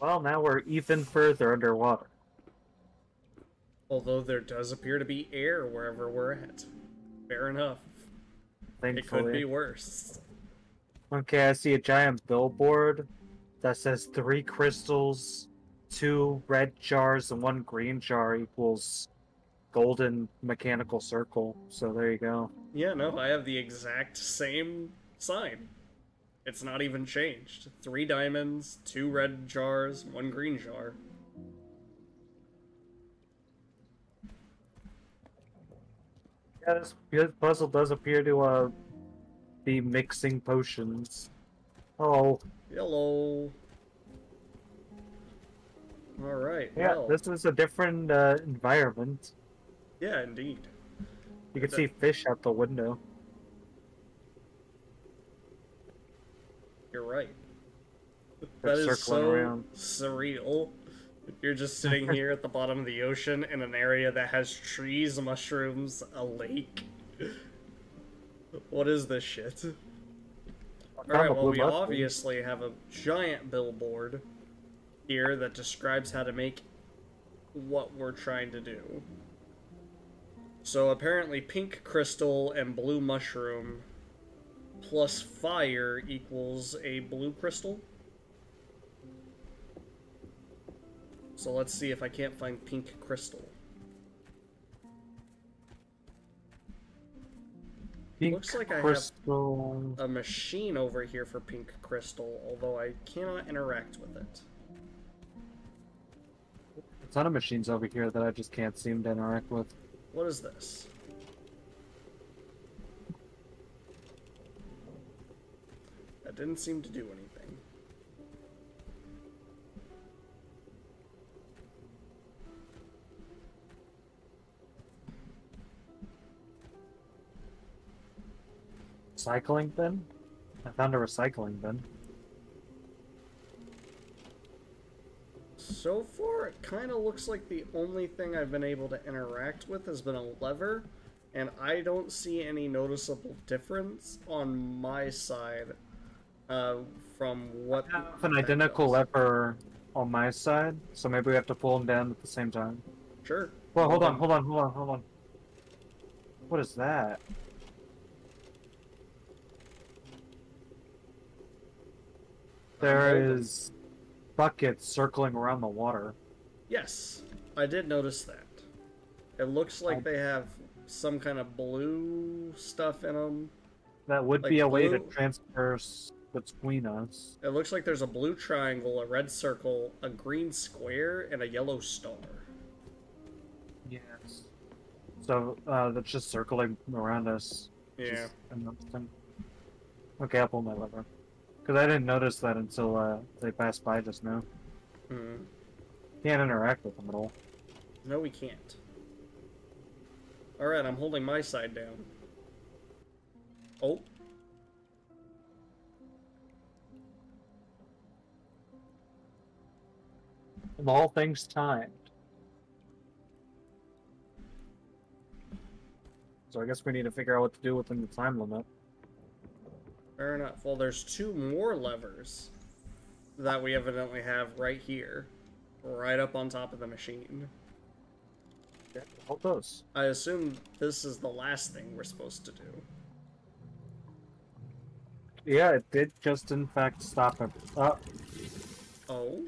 Well, now we're even further underwater. Although there does appear to be air wherever we're at. Fair enough. Thankfully. It could be worse. Okay, I see a giant billboard that says three crystals, two red jars, and one green jar equals golden mechanical circle. So there you go. Yeah, no, I have the exact same sign. It's not even changed. Three diamonds, two red jars, one green jar. Yeah, this this puzzle does appear to uh be mixing potions. Oh, Hello. Alright, yeah, well, this is a different uh, environment. yeah, indeed. You can see fish out the window. You're right. That is so around. surreal. You're just sitting here at the bottom of the ocean in an area that has trees, mushrooms, a lake. What is this shit? Alright, well, we obviously have a giant billboard here that describes how to make what we're trying to do. So apparently, pink crystal and blue mushroom plus fire equals a blue crystal. So let's see if I can't find pink crystal. Pink looks like I have- A machine over here for pink crystal, although I cannot interact with it. A ton of machines over here that I just can't seem to interact with. What is this? That didn't seem to do anything. Recycling bin? I found a recycling bin. So far, it kind of looks like the only thing I've been able to interact with has been a lever, and I don't see any noticeable difference on my side uh, from what. I have an identical lever on my side, so maybe we have to pull them down at the same time. Sure. Well, hold on, hold on, hold on, hold on. What is that? There is buckets circling around the water. Yes, I did notice that. It looks like I- they have some kind of blue stuff in them. That would Like be a way to blue- transfer between us. It looks like there's a blue triangle, a red circle, a green square, and a yellow star. Yes. So uh, that's just circling around us. Yeah. Okay, I'll pull my lever. Because I didn't notice that until uh, they passed by just now. Hmm. Can't interact with them at all. No, we can't. Alright, I'm holding my side down. Oh. And all things timed. So I guess we need to figure out what to do within the time limit. Fair enough. Well, there's two more levers that we evidently have right here. Right up on top of the machine. Yeah, hold those. I assume this is the last thing we're supposed to do. Yeah, it did just in fact stop him. Uh, Oh?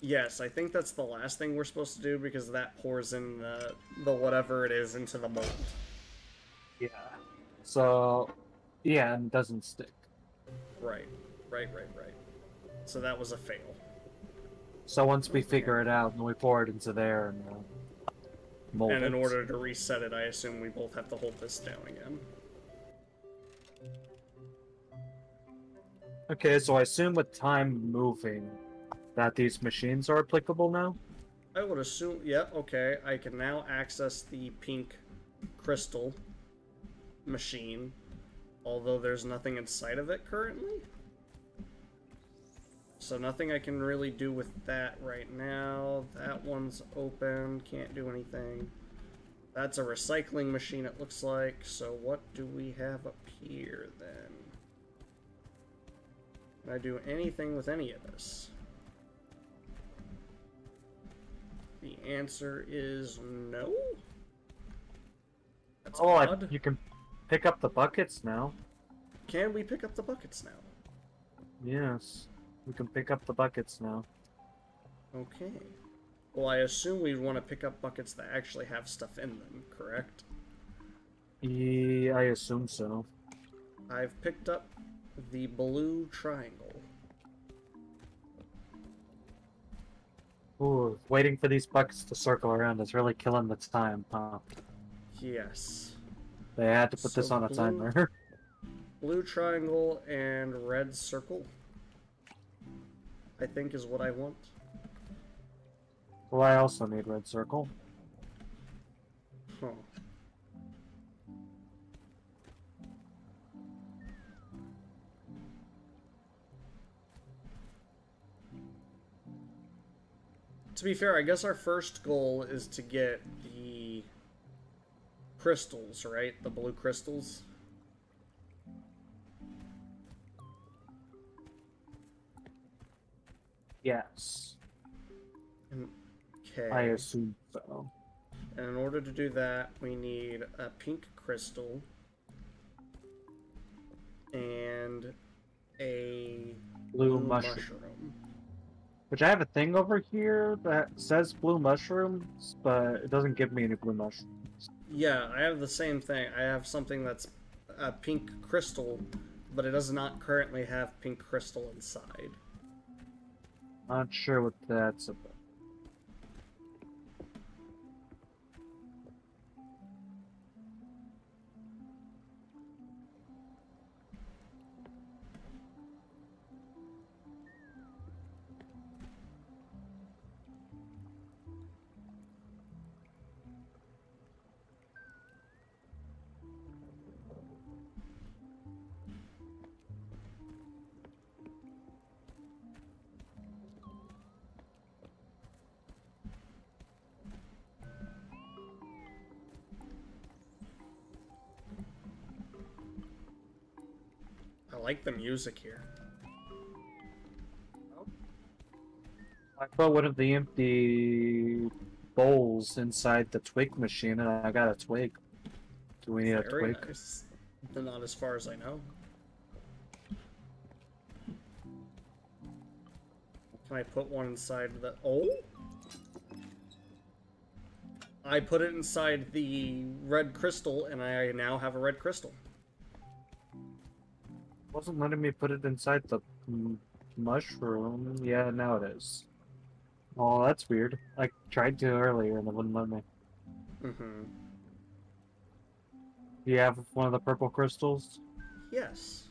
Yes, I think that's the last thing we're supposed to do because that pours in the, the whatever it is into the mold. yeah. So, yeah, and it doesn't stick. Right, right, right, right. So that was a fail. So once we figure it out, then we pour it into there and uh, mold And in it. order to reset it, I assume we both have to hold this down again. Okay, so I assume with time moving, that these machines are applicable now. I would assume, yeah, okay, I can now access the pink crystal machine, although there's nothing inside of it currently. So nothing I can really do with that right now. That one's open, can't do anything. That's a recycling machine, it looks like. So what do we have up here then? Can I do anything with any of this? The answer is no. That's Oh, I, you can pick up the buckets now. Can we pick up the buckets now? Yes, we can pick up the buckets now. Okay. Well, I assume we want to pick up buckets that actually have stuff in them, correct? Yeah, I assume so. I've picked up the blue triangle. Ooh, waiting for these buckets to circle around is really killing the time, huh? Yes. They had to put this on a blue- timer. Blue triangle and red circle. I think is what I want. well, I also need red circle. Huh. To be fair, I guess our first goal is to get the crystals, right? The blue crystals. Yes, Okay. I assume so. And in order to do that, we need a pink crystal and a Blue, blue mushroom. mushroom. Which I have a thing over here that says blue mushrooms, but it doesn't give me any blue mushrooms. Yeah, I have the same thing. I have something that's a pink crystal, but it does not currently have pink crystal inside. Not sure what that's about. Like the music here. I put one of the empty bowls inside the twig machine, and I got a twig. Do we need a twig? nice. Not as far as I know. Can I put one inside the... Oh? I put it inside the red crystal, and I now have a red crystal. Wasn't letting me put it inside the mushroom. Yeah, now it is. Oh, that's weird. I tried to earlier and it wouldn't let me. Mm-hmm. Do you have one of the purple crystals? Yes.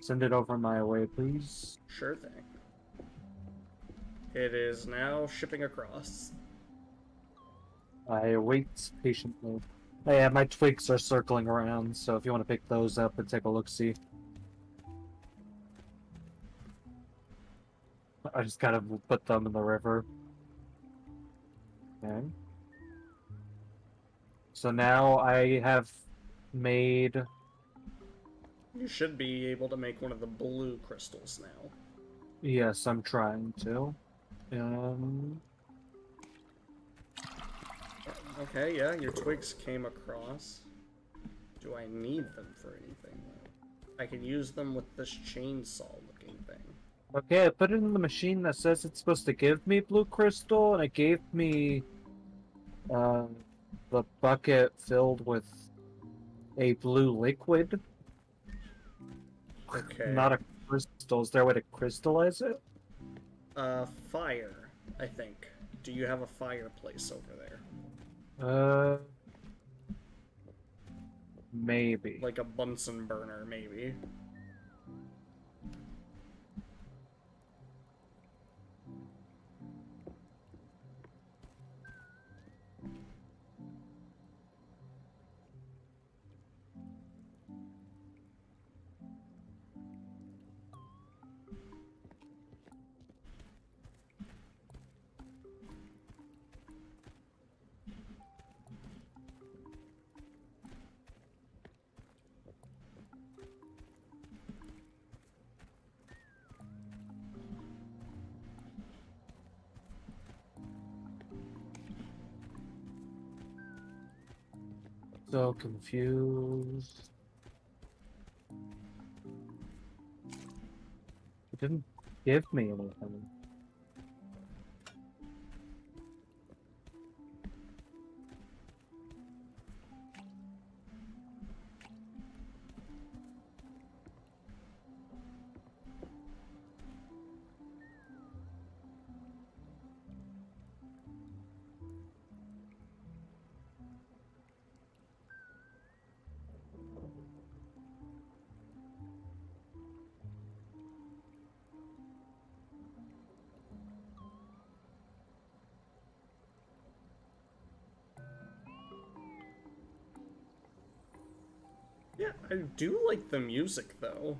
Send it over my way, please. Sure thing. It is now shipping across. I wait patiently. Oh, yeah, my twigs are circling around, so if you want to pick those up and take a look, I just gotta put them in the river. Okay. So now I have made. You should be able to make one of the blue crystals now. Yes, I'm trying to. Um, Okay, yeah, your twigs came across. Do I need them for anything. I can use them with this chainsaw looking thing. Okay, I put it in the machine that says it's supposed to give me blue crystal, and it gave me uh, the bucket filled with a blue liquid, Okay. not a crystal. Is there a way to crystallize it? Uh, fire, I think. Do you have a fireplace over there? Uh, maybe. Like a Bunsen burner, maybe. So confused. It didn't give me anything. Yeah, I do like the music though.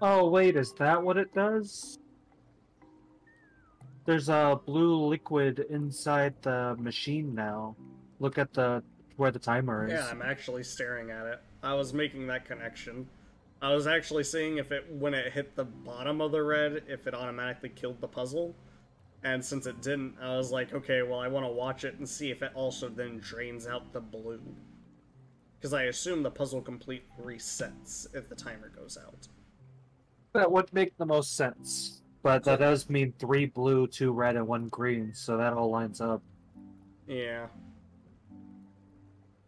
Oh wait, is that what it does? There's a blue liquid inside the machine now. Look at the where the timer is. Yeah, I'm actually staring at it. I was making that connection. I was actually seeing if it when it hit the bottom of the red, if it automatically killed the puzzle. And since it didn't, I was like, okay, well I want to watch it and see if it also then drains out the blue. Because I assume the puzzle complete resets if the timer goes out. That would make the most sense. But that does mean three blue, two red, and one green, so that all lines up. Yeah.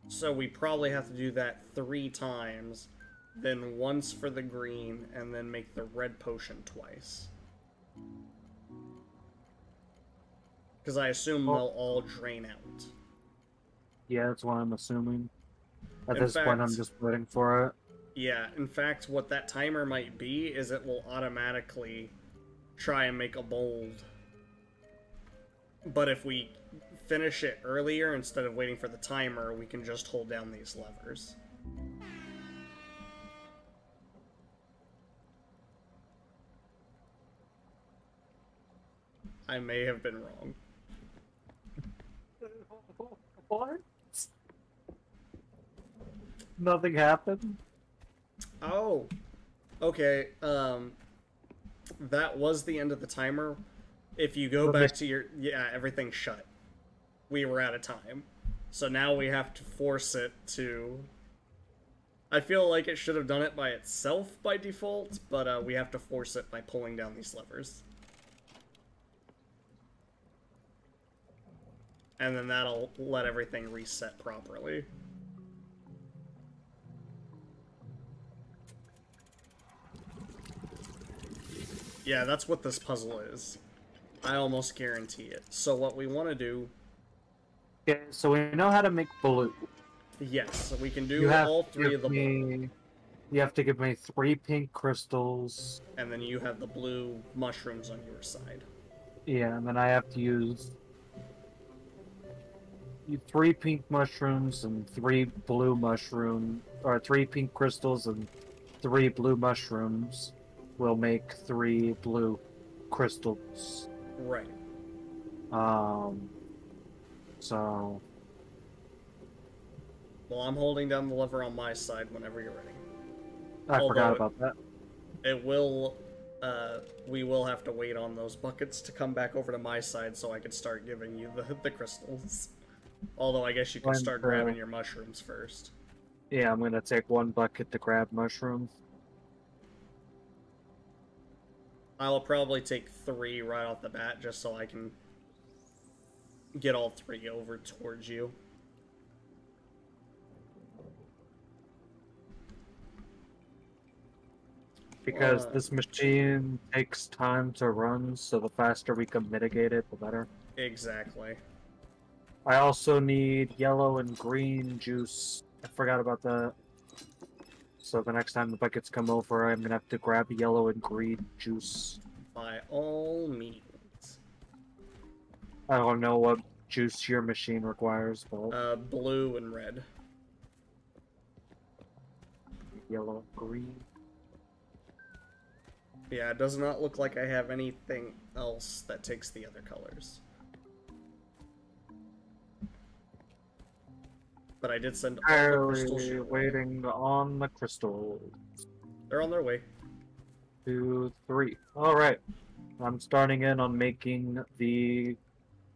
So we probably have to do that three times, then once for the green, and then make the red potion twice. Because I assume Oh. they'll all drain out. Yeah, that's what I'm assuming. At In this point, I'm just waiting for it. Yeah, in fact, what that timer might be is it will automatically try and make a mold. But if we finish it earlier instead of waiting for the timer, we can just hold down these levers. I may have been wrong. What? Nothing happened? Oh, okay. Um, that was the end of the timer. If you go back to your yeah, everything shut. We were out of time, so now we have to force it to. I feel like it should have done it by itself by default, but uh, we have to force it by pulling down these levers. And then that'll let everything reset properly. Yeah, that's what this puzzle is. I almost guarantee it. So what we want to do, Okay, so we know how to make blue. yes, we can do you have all to three give of the blue, me, You have to give me three pink crystals. and then you have the blue mushrooms on your side. Yeah, and then I have to use you- three pink mushrooms and three blue mushroom, or three pink crystals and three blue mushrooms will make three blue crystals. Right. Um, so Well, I'm holding down the lever on my side whenever you're ready. I Although forgot it- about that. It will. Uh, we will have to wait on those buckets to come back over to my side so I can start giving you the the crystals. Although I guess you can start grabbing your mushrooms first. Yeah, I'm gonna take one bucket to grab mushroom. I'll probably take three right off the bat just so I can get all three over towards you. Because Uh, this machine takes time to run, so the faster we can mitigate it, the better. Exactly. I also need yellow and green juice. I forgot about that. So the next time the buckets come over, I'm gonna have to grab yellow and green juice. By all means. I don't know what juice your machine requires, but Uh, blue and red. yellow green. Yeah, it does not look like I have anything else that takes the other colors. But I did send all the crystals waiting on the crystals. They're on their way. Two, three. Alright. I'm starting in on making the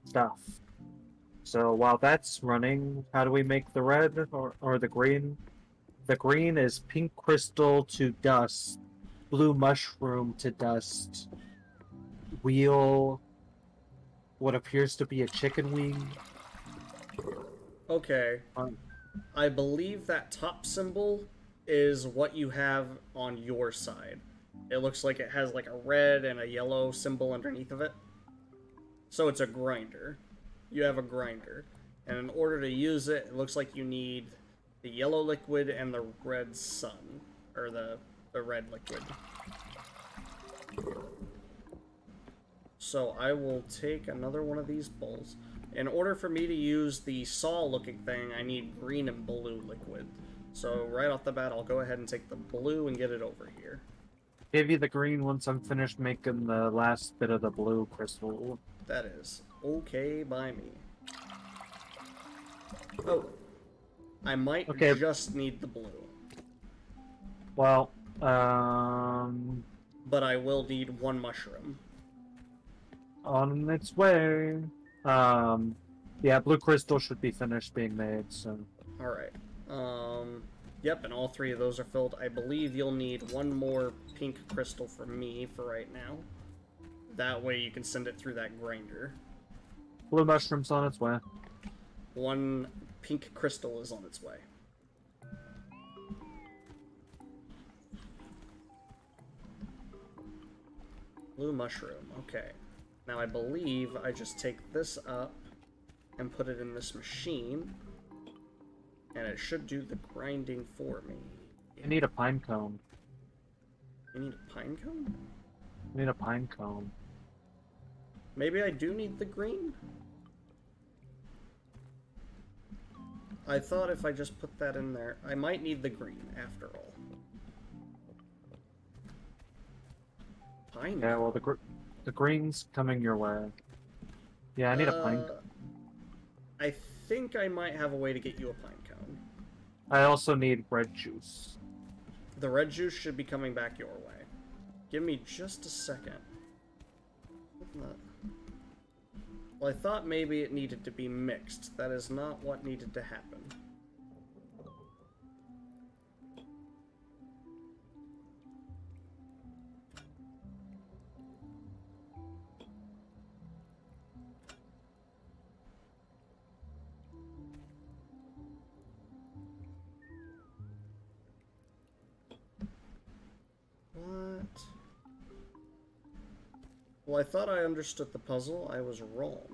stuff. So while that's running, how do we make the red or, or the green? The green is pink crystal to dust, blue mushroom to dust, wheel what appears to be a chicken wing. Okay. Um, I believe that top symbol is what you have on your side. It looks like it has like a red and a yellow symbol underneath of it. So it's a grinder. You have a grinder. And in order to use it, it looks like you need the yellow liquid and the red sun. Or the, the red liquid. So I will take another one of these bowls. In order for me to use the saw looking thing, I need green and blue liquid. So right off the bat, I'll go ahead and take the blue and get it over here. Give you the green once I'm finished making the last bit of the blue crystal. That is okay by me. Oh, I might Okay. just need the blue, Well, um, but I will need one mushroom. on its way. Um, yeah, blue crystal should be finished being made. So All right. Um, yep, and all three of those are filled. I believe you'll need one more pink crystal for me for right now. That way you can send it through that grinder. blue mushrooms on its way. One pink crystal is on its way. Blue mushroom, okay. Now I believe I just take this up and put it in this machine, and it should do the grinding for me. You need a pine cone. You need a pine cone? You need a pine cone. Maybe I do need the green? I thought if I just put that in there, I might need the green after all. Pine. Yeah, well the gr- the green's coming your way. Yeah, I need a pine. Uh, I think I might have a way to get you a pine cone. I also need red juice. The red juice should be coming back your way. Give me just a second. Well, I thought maybe it needed to be mixed. That is not what needed to happen. I thought I understood the puzzle. I was wrong.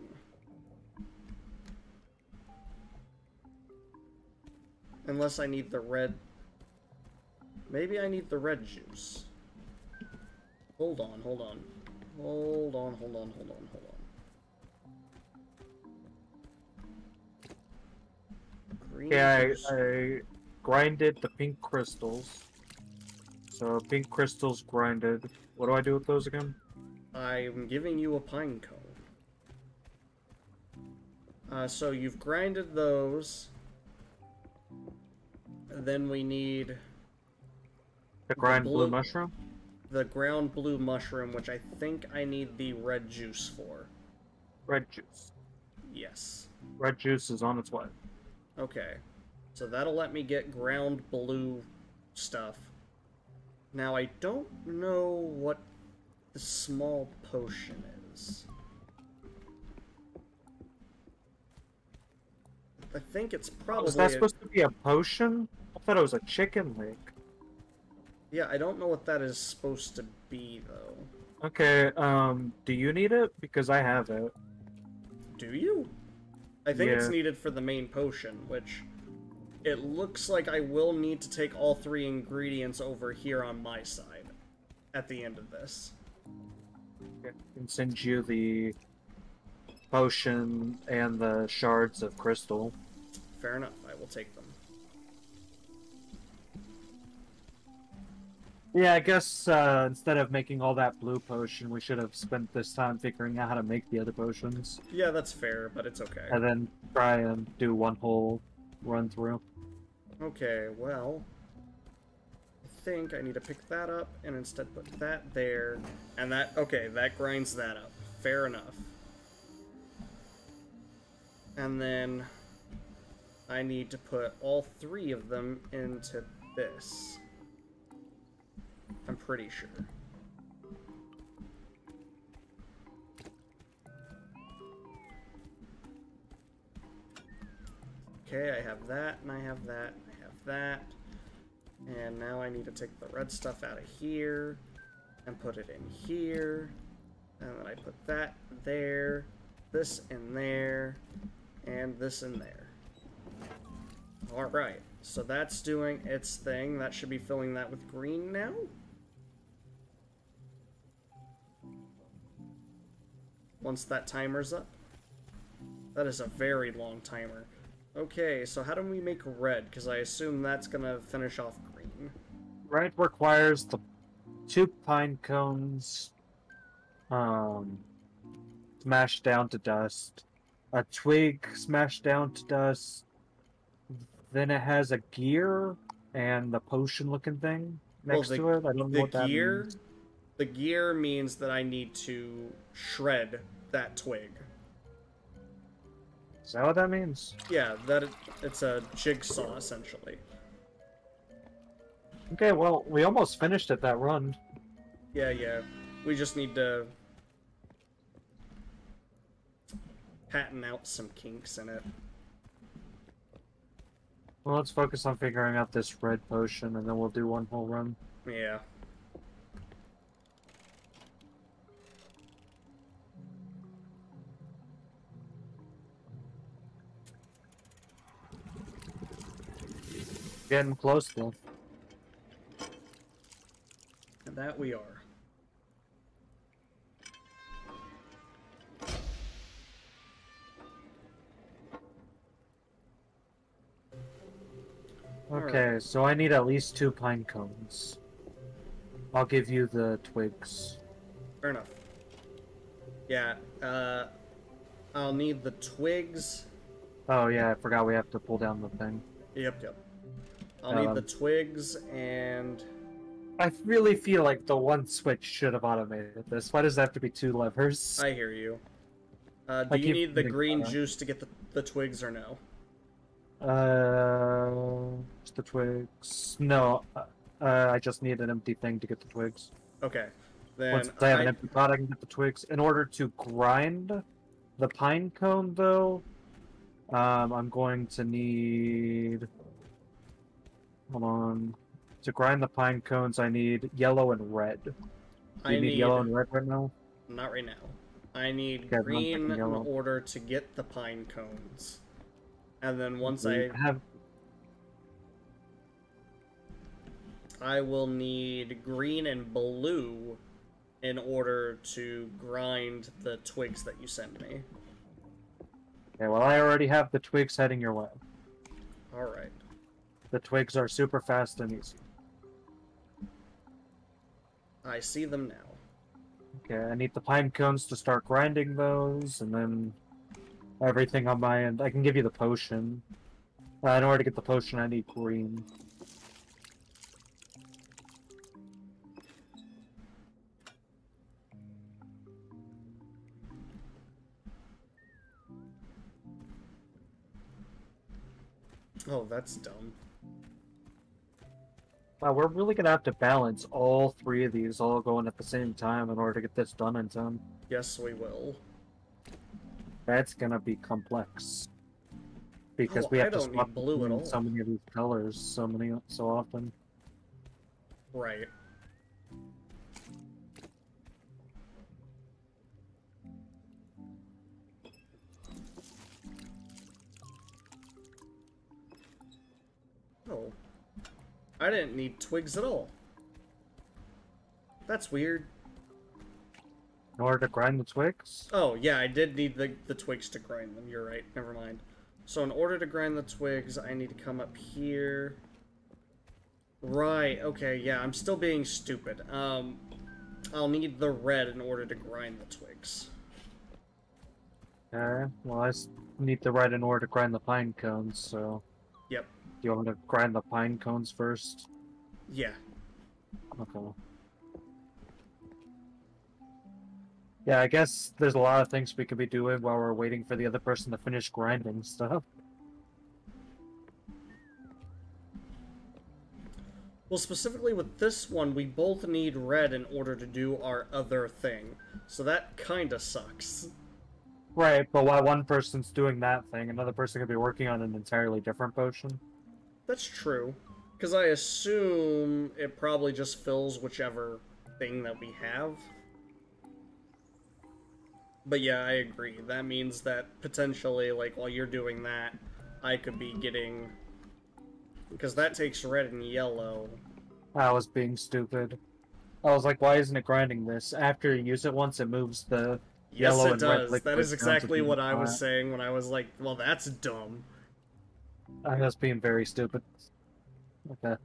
Unless I need the red... Maybe I need the red juice. Hold on, hold on. Hold on, hold on, hold on, hold on. Green Yeah, juice. I, I grinded the pink crystals. So pink crystals grinded. What do I do with those again? I'm giving you a pine cone. Uh, so you've grinded those. Then we need The grind blue blue- mushroom? the ground blue mushroom, which I think I need the red juice for. Red juice. Yes. Red juice is on its way. Okay. So that'll let me get ground blue stuff. Now I don't know what the small potion is. I think it's probably Was that a- supposed to be a potion? I thought it was a chicken leg. Yeah, I don't know what that is supposed to be though. Okay, um, do you need it? Because I have it. Do you? I think it's needed for the main potion, which it looks like I will need to take all three ingredients over here on my side at the end of this. Can send you the potion and the shards of crystal. Fair enough, I will take them. Yeah, I guess uh, instead of making all that blue potion, we should have spent this time figuring out how to make the other potions, Yeah, that's fair, but it's okay. and then try and do one whole run through. Okay, well, think I need to pick that up and instead put that there, and that, okay, that grinds that up. Fair enough. And then I need to put all three of them into this. I'm pretty sure. Okay, I have that, and I have that, and I have that. And now I need to take the red stuff out of here and put it in here. And then I put that there, this in there, and this in there. Alright, so that's doing its thing. That should be filling that with green now. Once that timer's up. That is a very long timer. Okay, so how do we make red? Because I assume that's gonna finish off Red requires the two pine cones um smashed down to dust, a twig smashed down to dust, then it has a gear and the potion looking thing next well, the, to it. I don't know the what that gear, means. The gear means that I need to shred that twig. Is that what that means? Yeah, that it, it's a jigsaw essentially. Okay, well, we almost finished it that run. Yeah, yeah. We just need to patent out some kinks in it. Well, let's focus on figuring out this red potion, and then we'll do one whole run. Yeah. Getting close, though. That we are. Okay, so I need at least two pine cones. I'll give you the twigs. Fair enough. Yeah, uh, I'll need the twigs. Oh yeah, I forgot we have to pull down the thing. Yep, yep. I'll need Um, the twigs and I really feel like the one switch should have automated this. Why does it have to be two levers? I hear you. Uh, do I you need the green it. juice to get the, the twigs or no? Uh, just the twigs. No, uh, uh, I just need an empty thing to get the twigs. Okay. Then Once I have an empty pot, I can get the twigs. In order to grind the pine cone, though, um, I'm going to need. Hold on. To grind the pine cones, I need yellow and red. Do I need, need yellow and red right now? not right now. I need Okay, green in order to get the pine cones. And then once We I have I will need green and blue in order to grind the twigs that you send me. okay. Well, I already have the twigs heading your way. All right. The twigs are super fast and easy. I see them now. Okay, I need the pine cones to start grinding those, and then everything on my end. I can give you the potion. Uh, in order to get the potion, I need green. Oh, that's dumb. Wow, we're really gonna have to balance all three of these all going at the same time in order to get this done in time. Yes, we will. That's gonna be complex. Because Oh, we have to swap blue at all. so many of these colors so many so often. Right. Oh. I didn't need twigs at all. That's weird. In order to grind the twigs? Oh, yeah, I did need the, the twigs to grind them. You're right. Never mind. So in order to grind the twigs, I need to come up here. Right, okay, yeah, I'm still being stupid. Um, I'll need the red in order to grind the twigs. Okay, well I need the red in order to grind the pine cones, so... Yep. You want me to grind the pine cones first? Yeah. Okay. Yeah, I guess there's a lot of things we could be doing while we're waiting for the other person to finish grinding stuff. Well, specifically with this one, we both need red in order to do our other thing. So that kinda sucks. Right, but while one person's doing that thing, another person could be working on an entirely different potion. That's true. Because I assume it probably just fills whichever thing that we have. But yeah, I agree. That means that potentially, like, while you're doing that, I could be getting... Because that takes red and yellow. I was being stupid. I was like, why isn't it grinding this? After you use it once, it moves the Yes, yellow and red does. That is exactly what I was saying when I was like, well, that's dumb. I was being very stupid. Okay.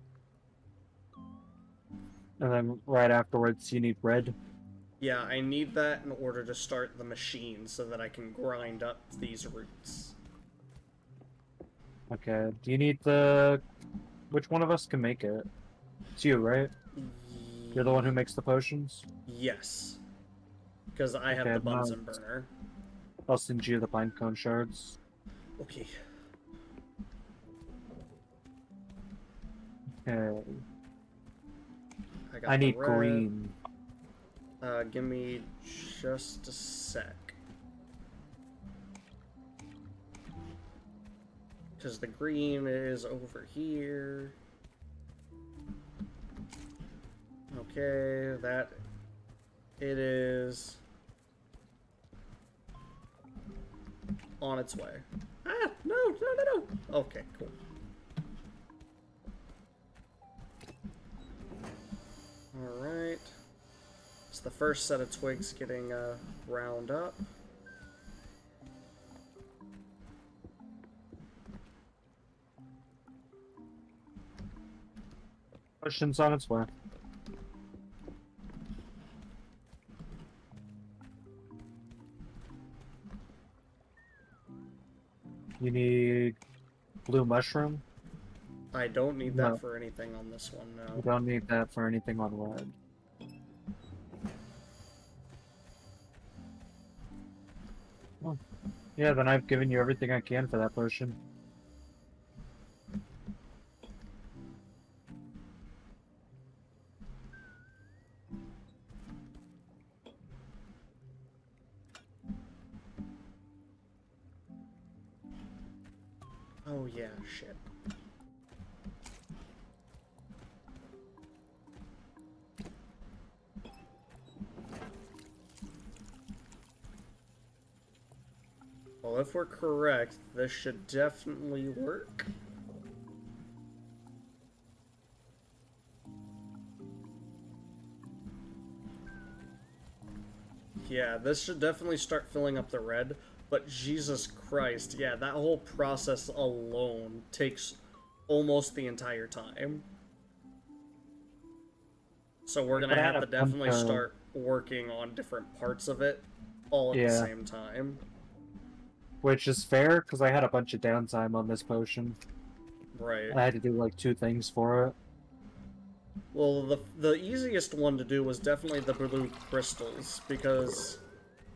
And then right afterwards, you need red. Yeah, I need that in order to start the machine so that I can grind up these roots. Okay. Do you need the? Which one of us can make it? It's you, right? You're the one who makes the potions. Yes. Because I have Okay, the Bunsen burner. I'll send you the pine cone shards. Okay. Okay. I, got I need red. green. Uh, give me just a sec. Because the green is over here. Okay, that it is on its way. Ah, no, no, no, no. Okay, cool. All right. It's the first set of twigs getting uh, round up. Potions on its way. You need blue mushroom. I don't need that No. for anything on this one You now. don't need that for anything on red. Oh. Yeah, then I've given you everything I can for that potion. Oh yeah, shit. If we're correct, this should definitely work. Yeah, this should definitely start filling up the red, but Jesus Christ, yeah, that whole process alone takes almost the entire time. So we're gonna have to definitely start working on different parts of it all at the same time. Which is fair, because I had a bunch of downtime on this potion. Right. I had to do like two things for it. Well, the the easiest one to do was definitely the blue crystals because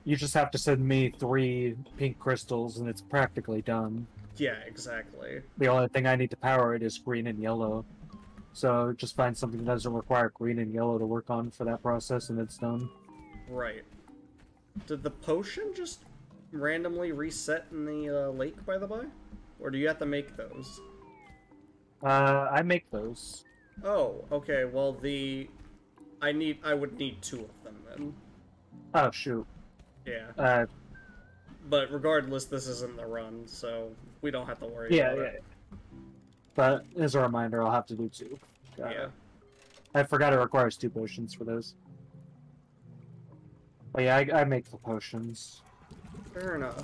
You just have to send me three pink crystals and it's practically done. yeah, exactly. The only thing I need to power it is green and yellow. So just find something that doesn't require green and yellow to work on for that process and it's done. Right. Did the potion just randomly reset in the uh, lake, by the by? Or do you have to make those? Uh, I make those. Oh, okay. Well, the I need I would need two of them then. Oh shoot. Yeah. Uh, But regardless, this isn't the run, so we don't have to worry yeah, about yeah. it. But as a reminder, I'll have to do two. Yeah. I forgot it requires two potions for those. But yeah, I, I make the potions. Fair enough.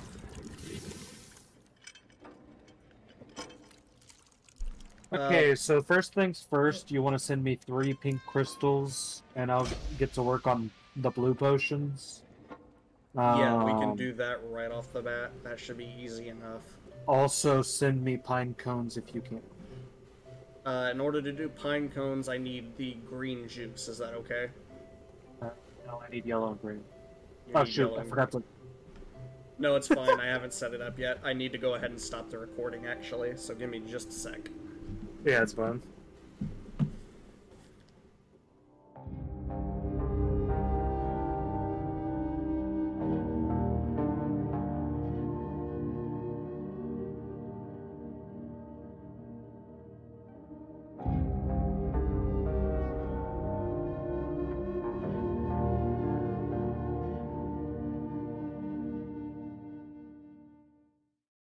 Uh, Okay, so first things first, you want to send me three pink crystals, and I'll get to work on the blue potions. Yeah, we can Um, do that right off the bat. That should be easy enough. Also, send me pine cones if you can. Uh, in order to do pine cones, I need the green juice. Is that okay? Uh, no, I need yellow and green. You're Oh shoot, I forgot to. No, it's fine. I haven't set it up yet. I need to go ahead and stop the recording actually, so give me just a sec. Yeah, it's fine.